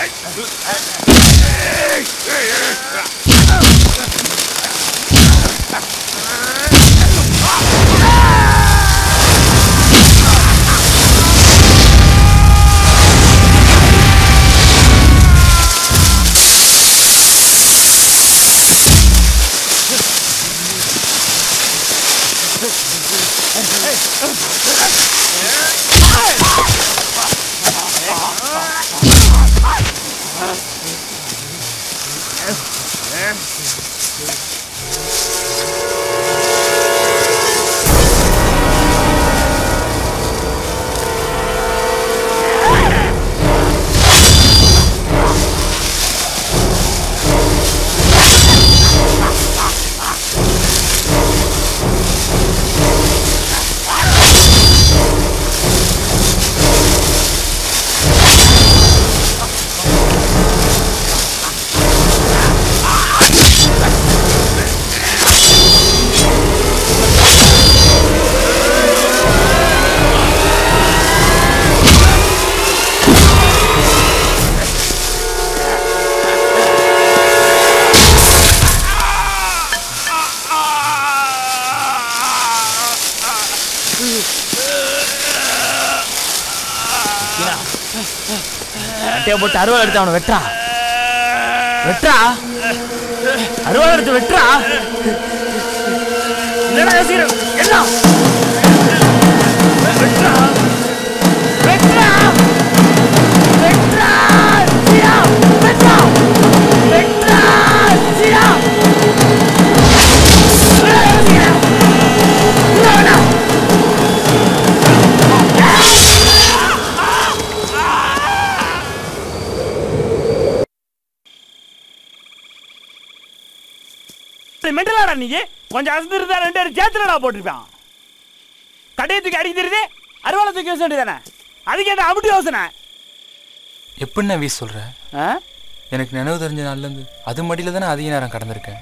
はい。அட்டையை போட்டு அருவாள் எடுத்து அவனை வெட்டுறா வெட்டுறா அருவாள் எடுத்து வெட்டுறா என்னடா யோசிக்கிற எல்லாம் நீ கொஞ்சம் அசந்து இருந்தா ரெண்டு பேரும் சேத்துலடா போட்டிருப்பான்? கடையை தூக்கி அடிக்க தெரியுது? அறுவாலை தூக்கி யோசனை தானே அதுக்கு என்ன அமுட்டி யோசனை? எப்படிண்ணா வீஸ் சொல்ற? ஆ? எனக்கு நினைவு தெரிஞ்ச நாள்லேருந்து அது மடியில் தானே அதிக நேரம் கடந்திருக்கேன்.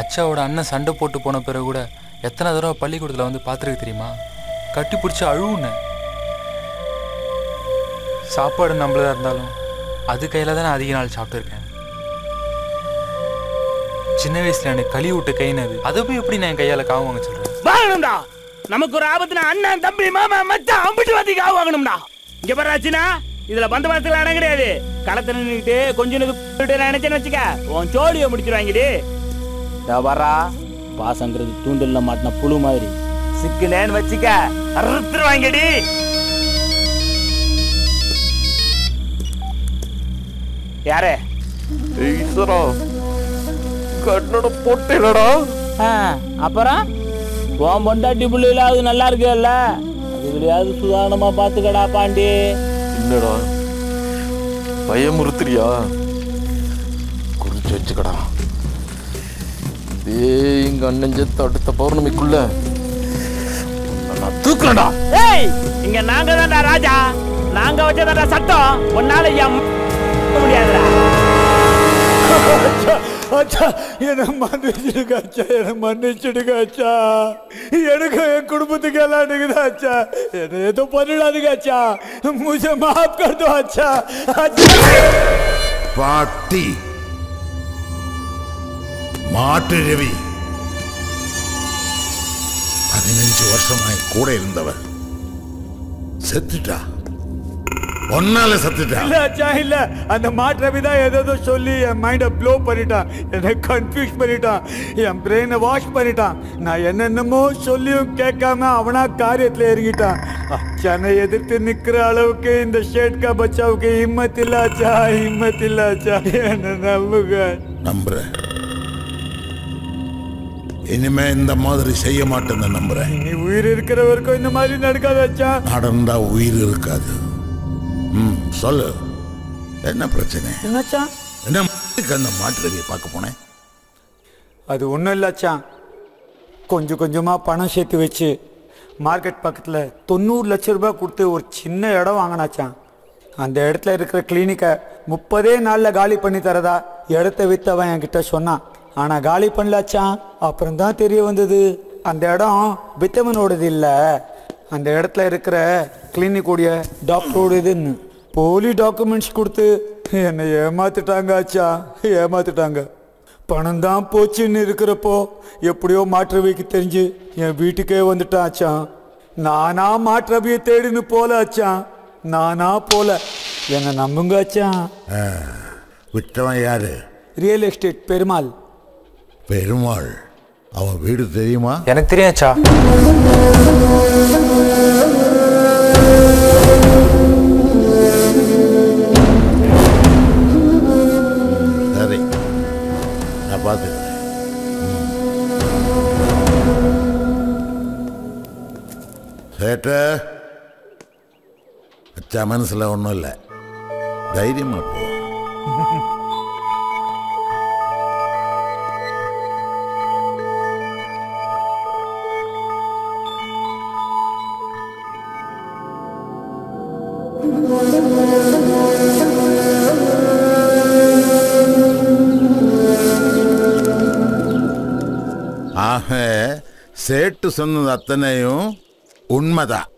அச்சாவோட அண்ணன் சண்டை போட்டு போன பிறகு கூட எத்தனை தடவை பள்ளிக்கூடத்தில் வந்து பார்த்துருக்கு தெரியுமா? கட்டி பிடிச்சி அழுவுனேன் சாப்பாடு நம்மளதா இருந்தாலும் அது கையில் தானே அதிக நாள் சாப்பிட்டுருக்கேன். சின்ன வயசுல எனக்கு களி விட்டு கைனது. அதை போய் எப்படி நான் என் கையால் காவு வாங்க சொல்கிறேன் வாங்கணும்டா. நமக்கு ஒரு ஆபத்துனா அண்ணன் தம்பி மாமா மச்சான் அம்பிட்டு வாத்தி காவு வாங்கணும்டா. இங்க பாராச்சுனா இதுல பந்த பாசத்துல இடம் கிடையாது. களத்துல நின்றுட்டு கொஞ்சம் நினைச்சேன்னு வச்சுக்க உன் சோழியை முடிச்சிருவாங்கடி. வரா பாசங்கிறது தூண்டல்ல மாட்டின புழு மாதிரி. சிக்கலேன்னு வச்சுக்க அறுத்துருவாங்கடி. யாரு? ஈஸ்வரா. கண்ணோட பொட்டிலடா ஆ, அப்புறம்? உன் பொண்டாட்டி பிள்ளைகளாவது நல்லா இருக்குல்ல அதுகளையாவது சுதாரணமா பாத்துக்கடா பாண்டி. என்னடா? பயமுறுத்துறியா? குறிச்சு வச்சுக்கடா. ஏய் எங்க அண்ணன் செத்து அடுத்த பௌர்ணமிக்குள்ள நான் தூக்குறேன்டா. ஏய் இங்க நாங்க தான்டா ராஜா. நாங்க வச்சதாடா சட்டம். உன்னால முடியாதுடா. அச்சா என்னை மன்னிச்சிடுங்க அச்சா என்னை மன்னிச்சிடுங்க அச்சா எனக்கு என் குடும்பத்துக்கு எல்லாம் இருக்குது அச்சா என்னை எதுவும் பண்ணிடாதீங்க அச்சா मुझे माफ कर दो अच्छा अच्छा பாட்டி மாட்டு ரவி பதினஞ்சு வருஷமாய் கூட இருந்தவர் செத்துட்டா ஒன்னால செத்துட்டா இல்ல அச்சா இல்ல. அந்த மாற்றவி தான் ஏதோ சொல்லி என் மைண்டை ப்ளோ பண்ணிட்டான். என்னை கன்ஃபியூஸ் பண்ணிட்டான். என் பிரெயினை வாஷ் பண்ணிட்டான். நான் என்னென்னமோ சொல்லியும் கேட்காம அவனா காரியத்துல இறங்கிட்டான். அச்சானை எதிர்த்து நிக்கிற அளவுக்கு இந்த ஷேட்கா பச்சாவுக்கு ஹிம்மத் இல்ல அச்சா ஹிம்மத் இல்ல அச்சா. என்ன நம்புங்க நம்புறேன். இனிமே இந்த மாதிரி செய்ய மாட்டேன்னு நம்புறேன். நீ உயிர் இருக்கிற வரைக்கும் இந்த மாதிரி நடக்காது அச்சா. நடந்தா உயிர் இருக்காது. ம் சொல்லு. என்ன பிரச்சனை? என்னச்சா? என்ன அந்த மாட்டு ரவியை பார்க்க போனேன் அது ஒன்றும் இல்லைச்சான் கொஞ்சம் கொஞ்சமாக பணம் சேர்த்து வச்சு மார்க்கெட் பக்கத்தில் தொண்ணூறு லட்ச ரூபாய் கொடுத்து ஒரு சின்ன இடம் வாங்கினாச்சான் அந்த இடத்துல இருக்கிற கிளினிக்கை முப்பதே நாளில் காலி பண்ணி தரதா இடத்த விற்றவன் என்கிட்ட சொன்னான். ஆனால் காலி பண்ணலாச்சான் அப்புறம் தான் தெரிய வந்தது. அந்த இடம் வித்தவனோடது இல்லை. அந்த இடத்துல இருக்கிற கிளினிக் உடைய டாக்டரோடதுன்னு போலி டாக்குமெண்ட்ஸ் கொடுத்து என்னை ஏமாத்திட்டாங்க ஆச்சா? ஏமாத்திட்டாங்க. பணம் தான் போச்சுன்னு இருக்கிறப்போ எப்படியோ மாற்றவிக்கு தெரிஞ்சு என் வீட்டுக்கே வந்துட்டான் ஆச்சான் நானா மாற்றவியை தேடின்னு போல ஆச்சான் நானா போல. என்னை நம்புங்க ஆச்சான் விட்டவன் யாரு? Real estate Perumal. பெருமாள். அவன் வீடு தெரியுமா? எனக்கு தெரியாச்சா? சரி. நான் பார்த்துக்கிறேன். சேட்டு. அச்சா மனசில் ஒன்றும் இல்லை. தைரியமா போ. ஆக சேட்டு சொன்னது அத்தனையும் உண்மைதான்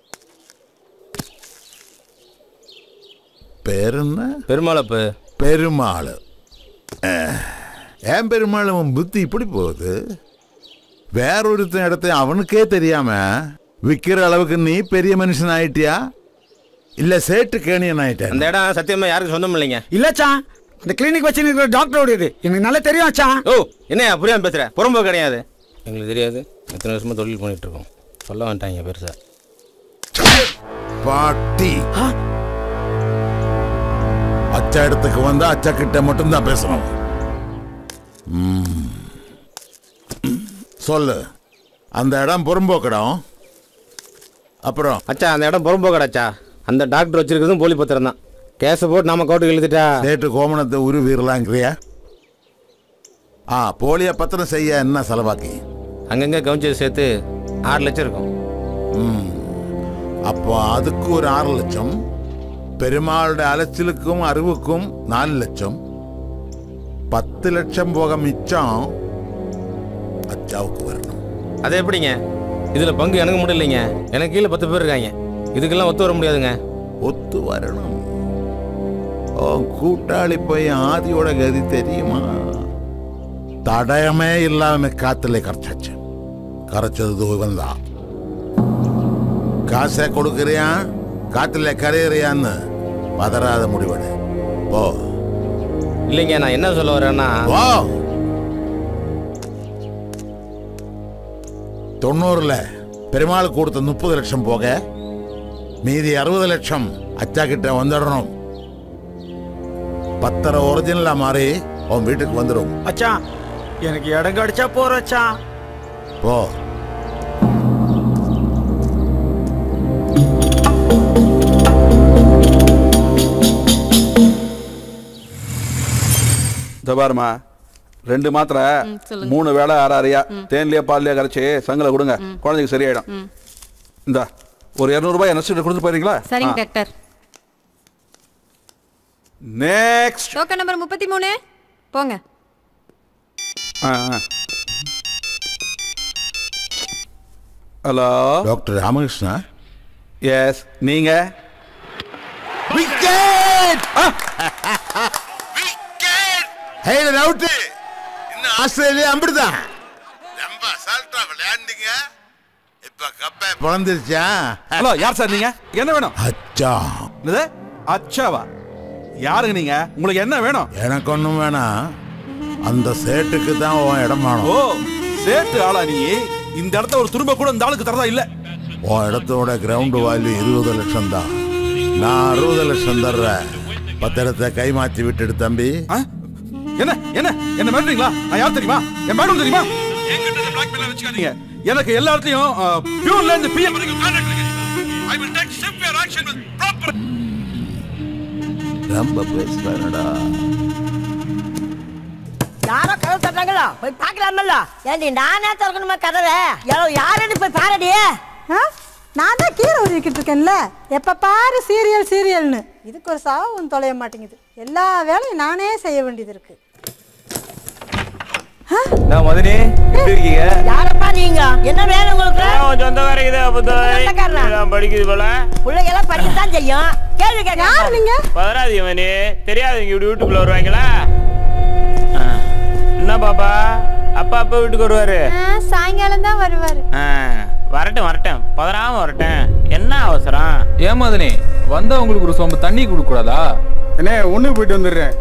பேருன்ன பெருமாளப்பு. பெருமாள். ஏன் பெருமாள்? அவன் புத்தி இப்படி போகுது? வேறொருத்தன் இடத்த அவனுக்கே தெரியாம விற்கிற அளவுக்கு நீ பெரிய மனுஷன் ஆயிட்டியா? இல்ல சேட்டு கேணியன் ஆயிட்டேன். அந்த இடம் சத்தியமா யாருக்கும் சொந்தம் இல்லைங்க. இல்லச்சா அந்த கிளினிக் வச்சு டாக்டரோட இது. எனக்கு நல்லா தெரியும் ஓ என்னையா புரியாம பேசுற? புறம்போ கிடையாது. எங்களுக்கு தெரியாது. எத்தனை வருஷமா தொழில் பண்ணிட்டு இருக்கோம் சொல்ல வேண்டாங்க பெருசா. பாட்டி. அச்சா இடத்துக்கு வந்தா அச்சா கிட்ட மட்டும்தான் பேசணும். ம். சொல்லு. அந்த இடம் புறம்போக்கிடம் அப்புறம்? அச்சா அந்த இடம் புறம்போ கடாச்சா அந்த டாக்டர் வச்சிருக்கிறதும் போலி பத்திரம் தான். கேஸை போட்டு நாம கோர்ட்டுக்கு எழுதிட்டா நேற்று கோமணத்தை உருவீரலாங்கிறியா? ஆ போலியா பத்திரம் செய்ய என்ன செலவாக்கி? அங்கங்க கவனிச்சது சேர்த்து ஆறு லட்சம் இருக்கும். அப்போ அதுக்கு ஒரு ஆறு லட்சம் பெருமாளுடைய அலைச்சலுக்கும் அறிவுக்கும் நாலு லட்சம். பத்து லட்சம் போக மிச்சம் அச்சாவுக்கு வரணும். அது எப்படிங்க? இதுல பங்கு எனக்கு மட்டும் இல்லைங்க. எனக்கு கீழே பத்து பேர் இருக்காங்க. இதுக்கெல்லாம் ஒத்து வர முடியாதுங்க. ஒத்து வரணும். ஓ கூட்டாளி போய் ஆதியோட கதி தெரியுமா? தடயமே இல்லாம காத்துல கரைச்சாச்சு. கரைச்சது இவன் தான் காசை கொடுக்கறியா? காத்துல கரையிறியான்னு பதறாத முடிவெடு. போ. இல்லைங்க நான் என்ன சொல்ல வரேன்னா வா தொண்ணூறுல பெருமாள் கொடுத்த முப்பது லட்சம் போக மீதி அறுபது லட்சம் அச்சா கிட்ட வந்துடணும். பத்தரை ஒரிஜினலா மாறி உன் வீட்டுக்கு வந்துடும் அச்சான் எனக்கு இடம் கிடைச்சா போறச்சான் போ. இதோ பாரும்மா ரெண்டு மாத்திரை மூணு வேளை அரை அரையா தேன்லயே பால்லையே கரைச்சி சங்கல கொடுங்க. குழந்தைக்கு சரியாயிடும். இந்தா ஒரு இரநூறுபாய் நஷ்டம் கொடுத்து போறீங்களா சரிங்க டாக்டர். நெக்ஸ்ட் டோக்கன் நம்பர் முப்பத்தி மூணு. போங்க. ஹலோ? டாக்டர் ராமகிருஷ்ணா? எஸ் நீங்க? ஹே ரவுட்டு இன்னும் ஆஸ்திரேலியா அம்பிடுதான் ரொம்ப அசால்ட்டா விளையாண்டீங்க இப்ப கப்பை பிறந்துருச்சா ஹலோ யார் சார் நீங்க? என்ன வேணும்? அச்சா. என்னது? அச்சாவா? யாருங்க நீங்க? உங்களுக்கு என்ன வேணும்? எனக்கு ஒண்ணும் வேணாம். அந்த சேட்டுக்கு தான் உன் இடம் ஓ சேட்டு ஆளா நீ? இந்த இடத்த ஒரு துரும்ப கூட இந்த ஆளுக்கு தரதா இல்ல? உன் இடத்தோட கிரவுண்ட் வேல்யூ இருபது லட்சம் தான். நான் அறுபது லட்சம் தர்றேன். பத்திரத்தை கை மாத்தி விட்டுடு தம்பி. ஆ? என்ன என்ன? என்ன மிரட்டுறீங்களா? நான் யார் தெரியுமா? என் மேடம் தெரியுமா? என்கிட்ட இந்த blackmail வச்சுக்காதீங்க. எனக்கு எல்லா இடத்துலயும் பியூர்ல இருந்து பிஎம் வரைக்கும் கான்டாக்ட் இருக்கு I will take severe action with proper ரொம்ப பேசுறானடா. யாரோ கதவு தட்டாங்களா போய் பார்க்கலாமல்ல? ஏண்டி நானே திறக்கணுமா கதவை? யாரோ யாருன்னு போய் பாருடி? நான் தான் கீரை உருவிக்கிட்டு இருக்கேன்ல. எப்போ பாரு சீரியல் சீரியல்னு. இதுக்கு ஒரு சாவும் தொலைய மாட்டேங்குது. எல்லா வேலையும் நானே செய்ய வேண்டியது இருக்கு. நான் மதினி எப்படி இருக்கீங்க? யாரப்பா நீங்க? என்ன வேணும் உங்களுக்கு? சொந்தக்காரங்க? புத்தகம் படிக்குது போல. பிள்ளைங்கெல்லாம் படிக்கத்தான் செய்யும். கேள்வி கேட்க நீங்க? பதறாதீங்க மணி தெரியாதுங்க இப்படி வீட்டுக்குள்ள வருவாங்களா. என்ன பாப்பா? அப்பா அப்பா வீட்டுக்கு வருவாரு. சாயங்காலம் தான் வருவாரு. வரட்டும் வரட்டும். பதறாம வரட்டும். என்ன அவசரம்? ஏமாதனே வந்தா உங்களுக்கு ஒரு சொம்பு தண்ணி கொடுக்க கூடாதா அண்ணே ஒண்ணு போயிட்டு வந்துடுறேன்.